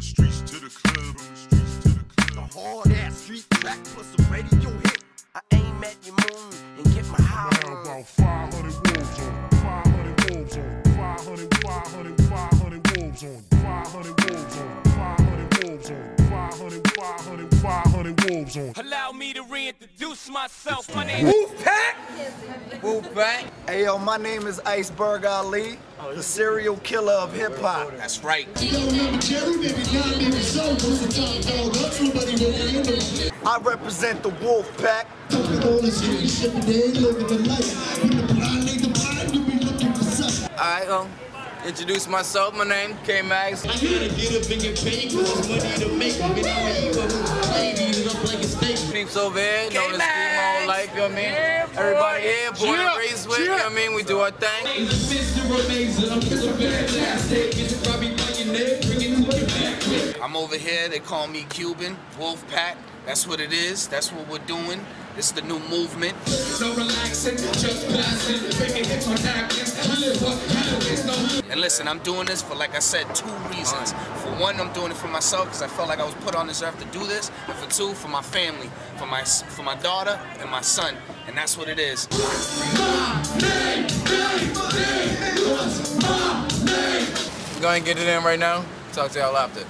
the streets to the club, from the streets to the club. A hard ass street track plus some radio hit. I aim at your moon and get my high Now on. about 500 wolves on, 500 wolves on, 500, 500, 500 wolves on, 500 wolves on, 500 wolves on, 500, 500, 500 wolves on. Allow me to reintroduce myself. My name Wolfpack! Wolfpack. Hey yo, my name is Iceberg Ali, the serial killer of hip hop. That's right. I represent the Wolfpack. I um introduce myself. My name K Mags. Peeps over here, known as Steve my whole life, you know what I mean? Everybody here, born with, you know what I mean? We do our thing. I'm over here, they call me Cuban, Wolfpack. That's what it is, that's what we're doing. This is the new movement. And listen, I'm doing this for, like I said, two reasons. For one, I'm doing it for myself because I felt like I was put on this earth to do this. And for two, for my family, for my for my daughter and my son. And that's what it is. Go ahead and get it in right now. Talk to y'all after.